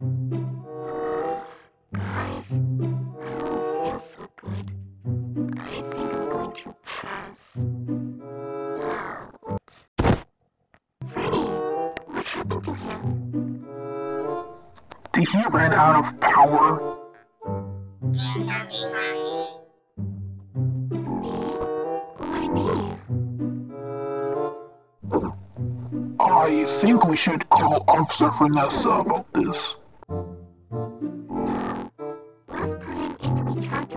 Guys, I don't feel so good. I think I'm going to pass out. Freddy, what happened to him? He ran out of power. Me? Why me? I think we should call Officer Vanessa about this.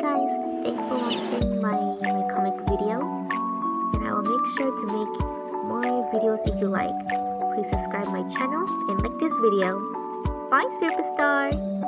guys, thanks for watching my, my comic video. And I will make sure to make more videos if you like. Please subscribe my channel and like this video. Bye superstar!